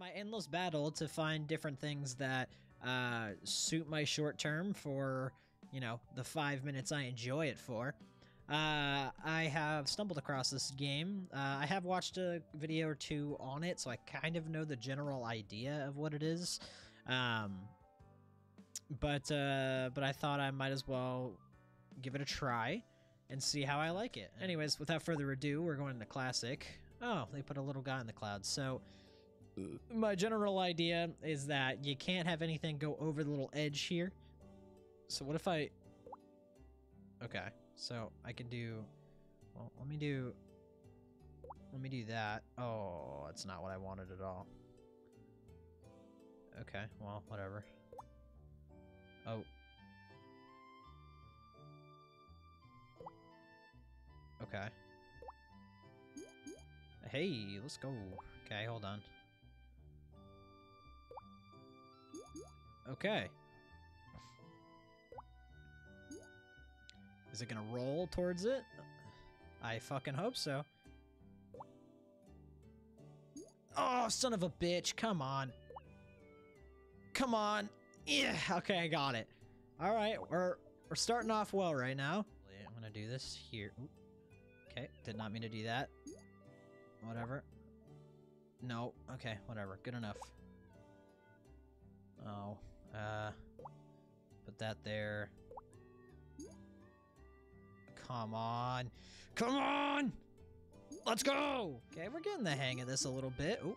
my endless battle to find different things that uh, suit my short term for, you know, the five minutes I enjoy it for, uh, I have stumbled across this game. Uh, I have watched a video or two on it, so I kind of know the general idea of what it is. Um, but uh, but I thought I might as well give it a try and see how I like it. Anyways, without further ado, we're going into classic. Oh, they put a little guy in the clouds. So my general idea is that you can't have anything go over the little edge here. So what if I... Okay, so I can do... Well, let me do... Let me do that. Oh, that's not what I wanted at all. Okay, well, whatever. Oh. Okay. Hey, let's go. Okay, hold on. Okay. Is it gonna roll towards it? I fucking hope so. Oh, son of a bitch, come on. Come on. Yeah, okay, I got it. All right, we're we're starting off well right now. I'm gonna do this here. Okay, did not mean to do that. Whatever. No, okay, whatever. Good enough. Oh, uh, put that there. Come on. Come on! Let's go! Okay, we're getting the hang of this a little bit. Ooh.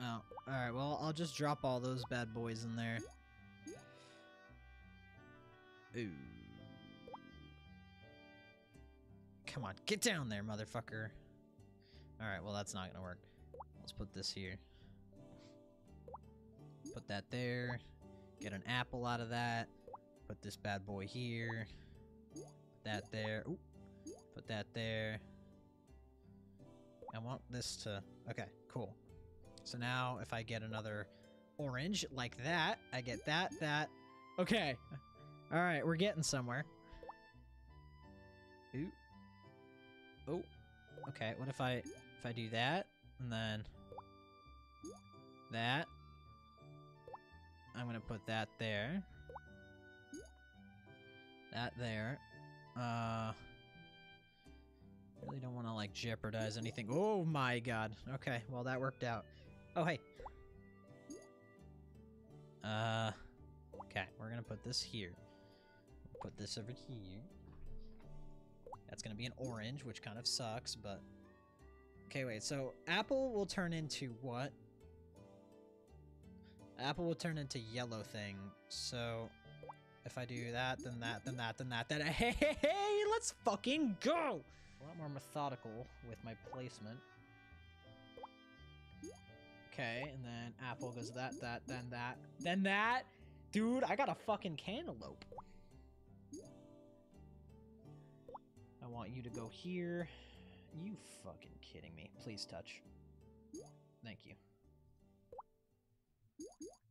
Oh, alright, well, I'll just drop all those bad boys in there. Ooh. Come on, get down there, motherfucker. Alright, well, that's not gonna work. Let's put this here. Put that there. Get an apple out of that. Put this bad boy here. Put that there. Ooh. Put that there. I want this to... Okay, cool. So now if I get another orange like that, I get that, that. Okay. Alright, we're getting somewhere. Ooh. Oh. Okay, what if I if I do that and then that I'm gonna put that there. That there. Uh really don't want to like jeopardize anything. Oh my god. Okay, well that worked out. Oh hey. Uh okay, we're gonna put this here. Put this over here. That's gonna be an orange, which kind of sucks, but... Okay, wait, so apple will turn into what? Apple will turn into yellow thing, so... If I do that, then that, then that, then that, then... Hey, hey, hey, let's fucking go! A lot more methodical with my placement. Okay, and then apple goes that, that, then that, then that! Dude, I got a fucking cantaloupe. I want you to go here. You fucking kidding me. Please touch. Thank you.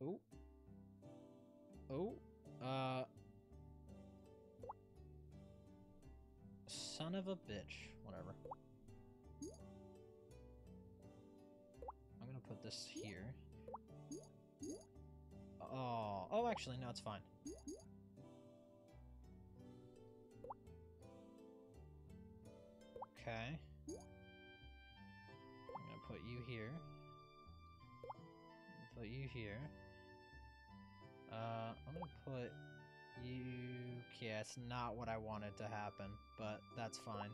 Oh. Oh. Uh. Son of a bitch. Whatever. I'm gonna put this here. Oh. Oh, actually, no, it's fine. Okay. I'm gonna put you here. Put you here. Uh, I'm gonna put you... That's not what I wanted to happen, but that's fine.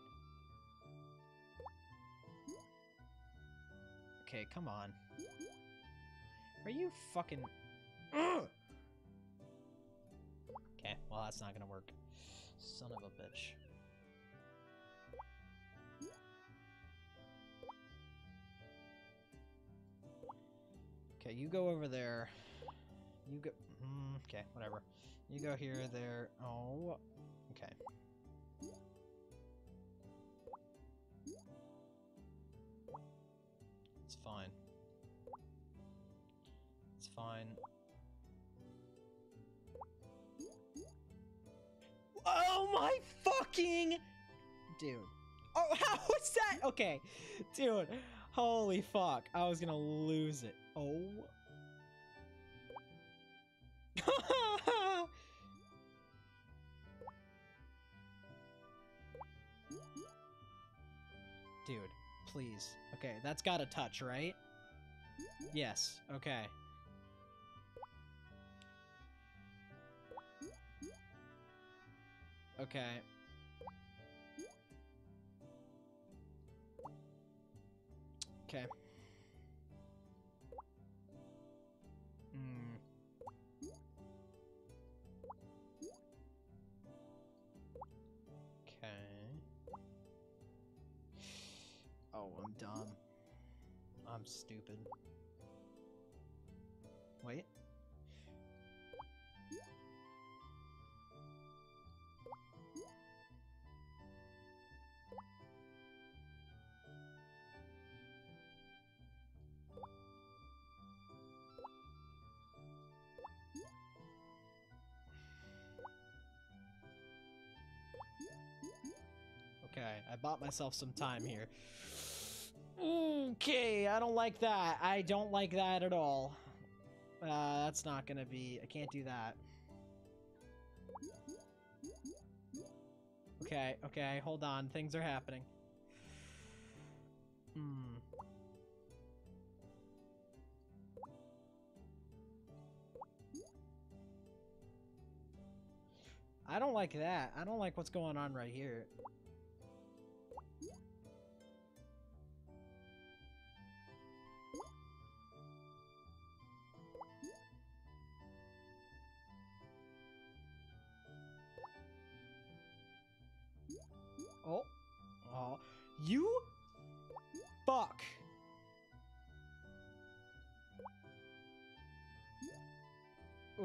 Okay, come on. Are you fucking... Ugh! Okay, well that's not gonna work. Son of a bitch. Okay, you go over there. You go... Mm, okay, whatever. You go here, there. Oh, okay. It's fine. It's fine. Oh my fucking... Dude. Oh, how was that? Okay, dude. Holy fuck. I was gonna lose it. Oh. Please. Okay, that's got a touch, right? Yes, okay. Okay. Okay. I'm dumb. I'm stupid. Wait. Okay, I bought myself some time here. Okay, I don't like that. I don't like that at all. Uh, that's not gonna be... I can't do that. Okay, okay, hold on. Things are happening. Hmm. I don't like that. I don't like what's going on right here.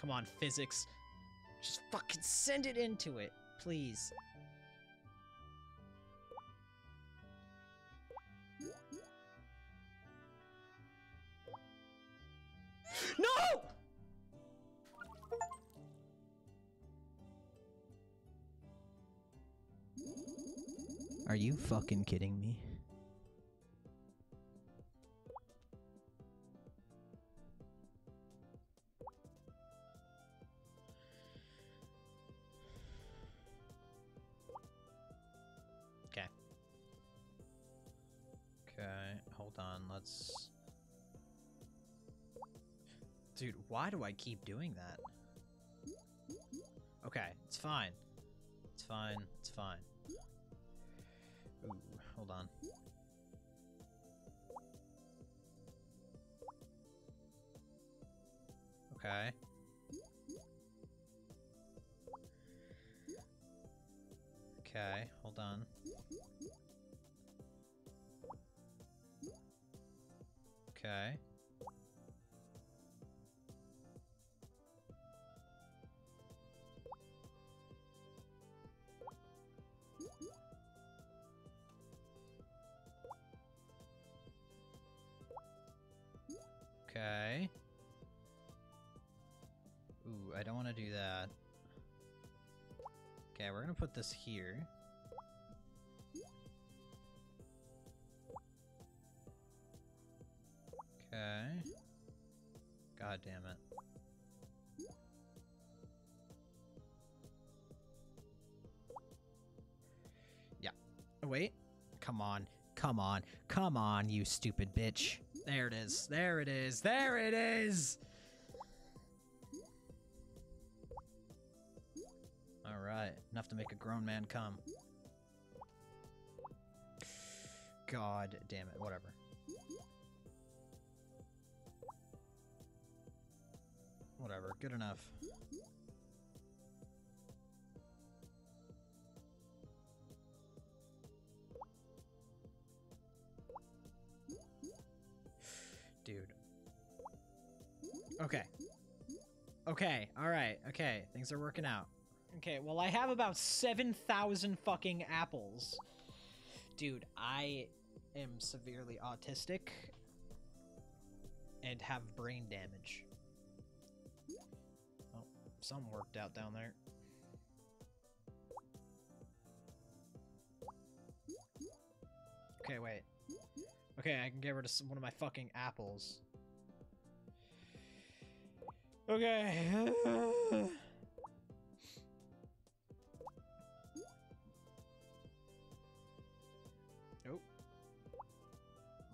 Come on, physics. Just fucking send it into it, please. No! Are you fucking kidding me? Let's... Dude, why do I keep doing that? Okay, it's fine. It's fine, it's fine. Ooh, hold on. Okay. Okay, hold on. Okay. Okay. Ooh, I don't want to do that. Okay, we're gonna put this here. God damn it. Yeah. Wait. Come on. Come on. Come on, you stupid bitch. There it is. There it is. There it is. All right. Enough to make a grown man come. God damn it. Whatever. Whatever, good enough. Dude. Okay. Okay, alright, okay. Things are working out. Okay, well I have about 7,000 fucking apples. Dude, I am severely autistic and have brain damage. Oh, some worked out down there. Okay, wait. Okay, I can get rid of some, one of my fucking apples. Okay. oh.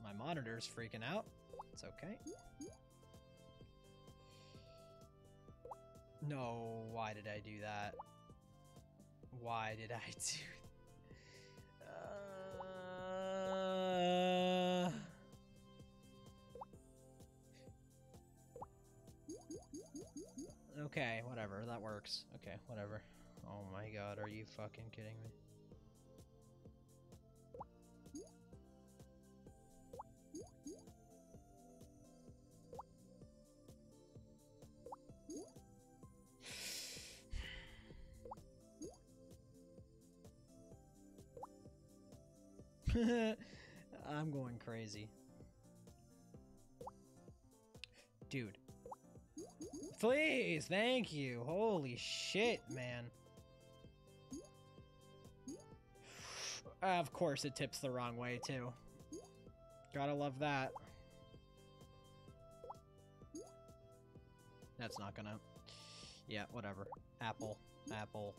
My monitor's freaking out. It's okay. No, why did I do that? Why did I do uh... Okay, whatever, that works. Okay, whatever. Oh my god, are you fucking kidding me? I'm going crazy. Dude. Please, thank you. Holy shit, man. Of course it tips the wrong way, too. Gotta love that. That's not gonna... Yeah, whatever. Apple. Apple.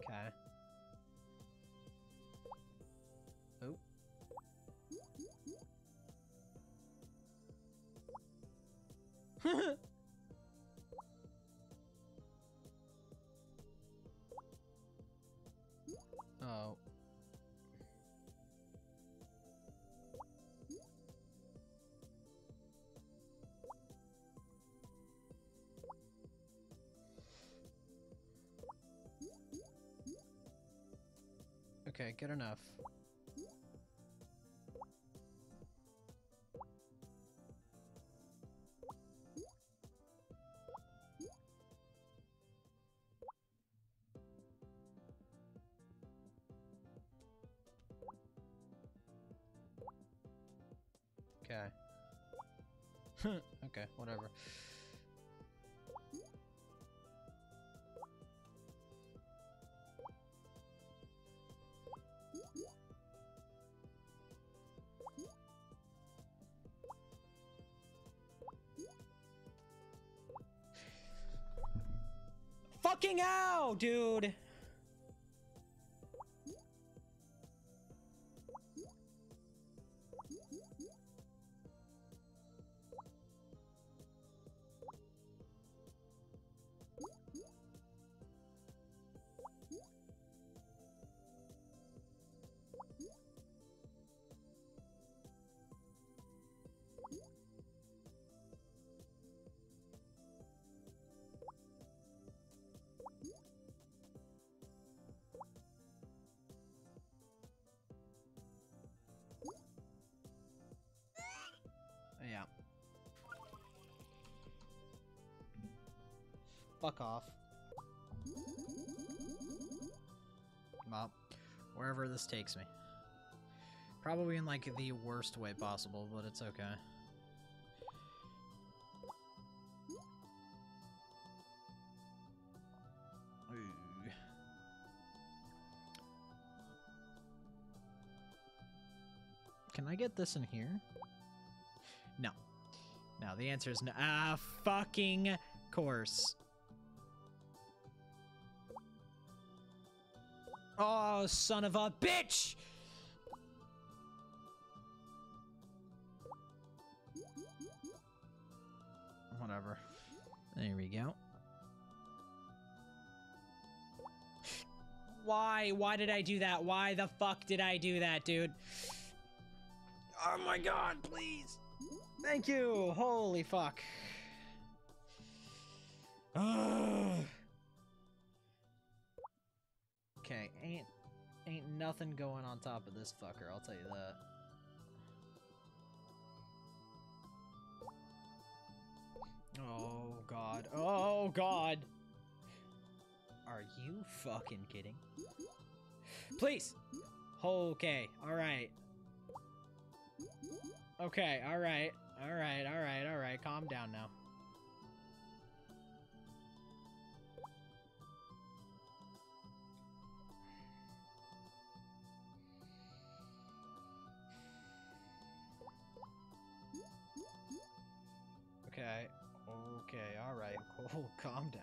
Okay. oh. Okay, good enough. Fucking dude! Fuck off. Well, wherever this takes me. Probably in like the worst way possible, but it's okay. Can I get this in here? No. No, the answer is no. Ah, fucking course. Oh, son of a bitch! Whatever. There we go. Why? Why did I do that? Why the fuck did I do that, dude? Oh my god, please. Thank you. Holy fuck. okay, ain't ain't nothing going on top of this fucker, I'll tell you that. Oh god. Oh god. Are you fucking kidding? Please. Okay. All right. Okay. All right. All right. All right. All right. Calm down now. Oh, calm down.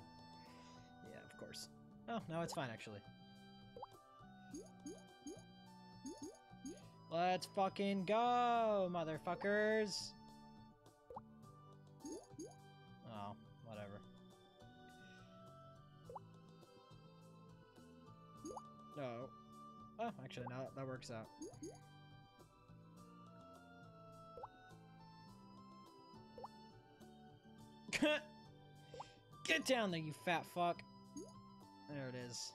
Yeah, of course. Oh, no, it's fine actually. Let's fucking go, motherfuckers! Oh, whatever. No. Oh, actually, no, that works out. Get down there, you fat fuck! There it is.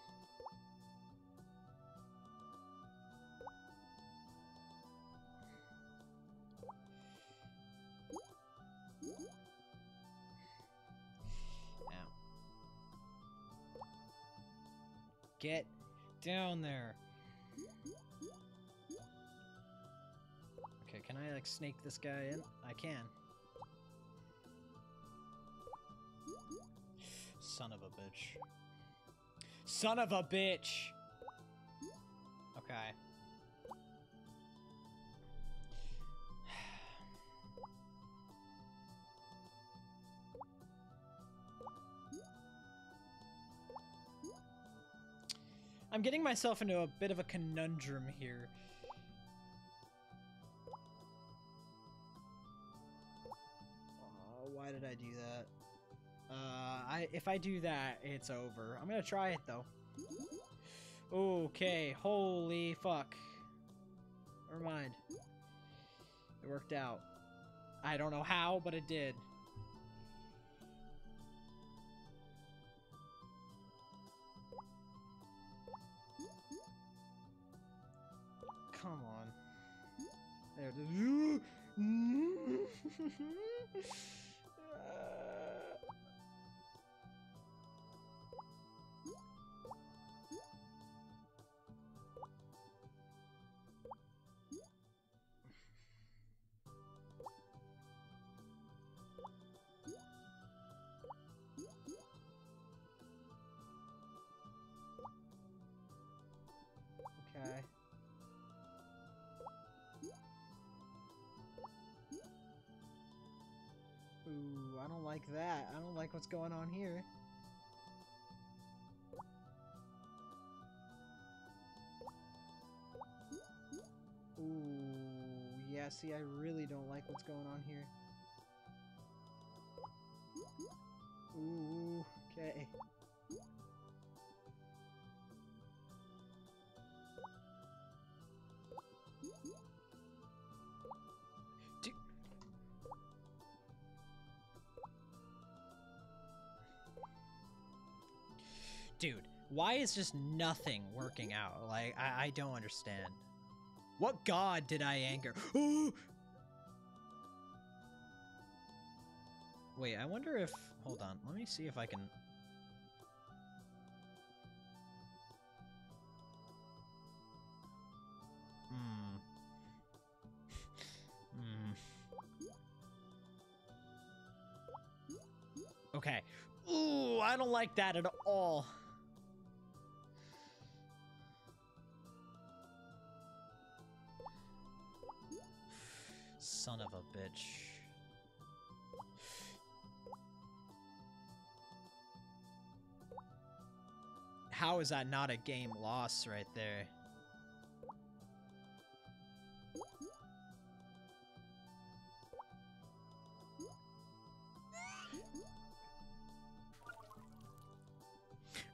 Now. Get down there. Okay, can I like snake this guy in? I can. Son of a bitch. Son of a bitch! Okay. I'm getting myself into a bit of a conundrum here. Oh, why did I do that? Uh, I if I do that, it's over. I'm gonna try it though. Okay, holy fuck. Never mind. It worked out. I don't know how, but it did. Come on. There it is. Okay. Ooh, I don't like that. I don't like what's going on here. Ooh, yeah, see, I really don't like what's going on here. Ooh, okay. Dude, why is just nothing working out? Like, I, I don't understand. What god did I anger? Wait, I wonder if... Hold on, let me see if I can... Hmm. Hmm. Okay. Ooh, I don't like that at all. Son of a bitch. How is that not a game loss right there?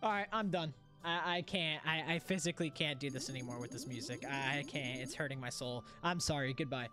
Alright, I'm done. I, I can't. I, I physically can't do this anymore with this music. I, I can't. It's hurting my soul. I'm sorry. Goodbye.